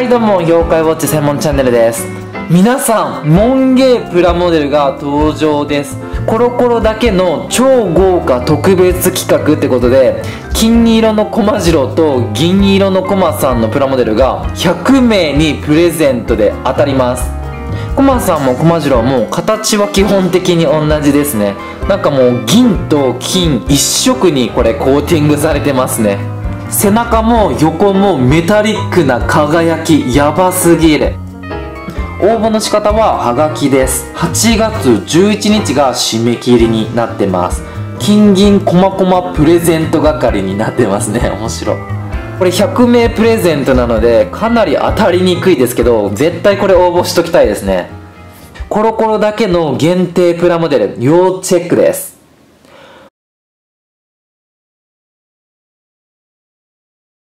はいどうも妖怪ウォッチ専門チャンネルです。皆さんモンゲープラモデルが登場です。コロコロだけの超豪華特別企画ってことで金色のコマジロと銀色のコマさんのプラモデルが100名にプレゼントで当たります。コマさんもコマジロも形は基本的に同じですね。なんかもう銀と金一色にこれコーティングされてますね。背中も横もメタリックな輝きやばすぎる。応募の仕方はハガキです。8月11日が締め切りになってます。金銀コマコマプレゼント係になってますね。面白これ100名プレゼントなのでかなり当たりにくいですけど絶対これ応募しときたいですね。コロコロだけの限定プラモデル要チェックです。